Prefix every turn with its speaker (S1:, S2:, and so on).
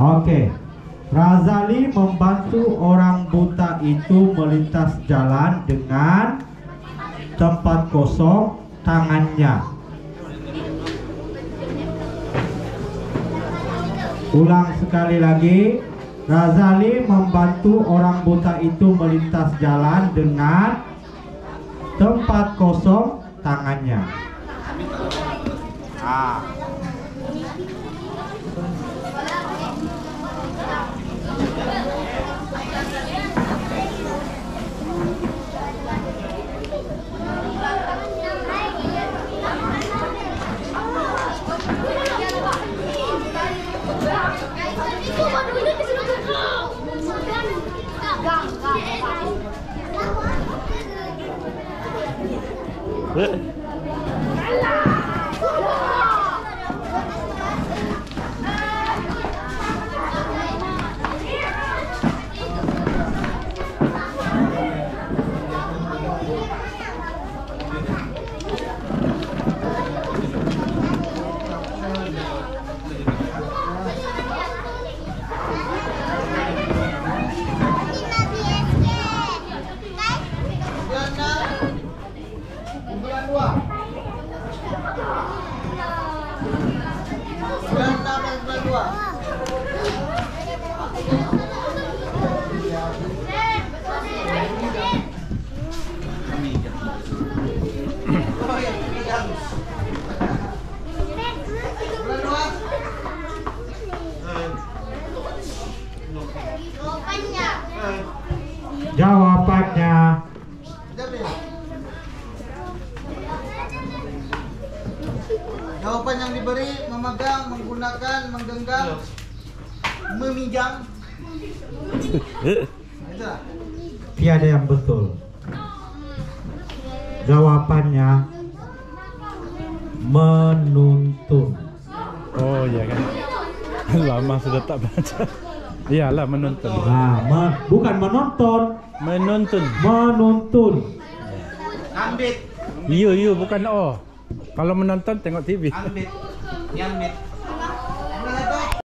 S1: Oke. Razali membantu orang buta itu melintas jalan dengan tempat kosong tangannya. Ulang sekali lagi. Razali membantu orang buta itu melintas jalan dengan tempat kosong tangannya. Ah.
S2: Ê.
S1: Jawabannya
S2: Jawaban yang diberi memegang, menggunakan, menggenggam, meminjam. Itu lah.
S1: tiada yang betul. Jawabannya menuntun.
S3: Oh iya kan. Lama sudah tak baca. Iyalah menonton.
S1: Nah, me- bukan menonton,
S3: Menonton.
S1: menuntun.
S2: Ambit,
S3: Iya iya bukan oh. Kalau menonton tengok TV.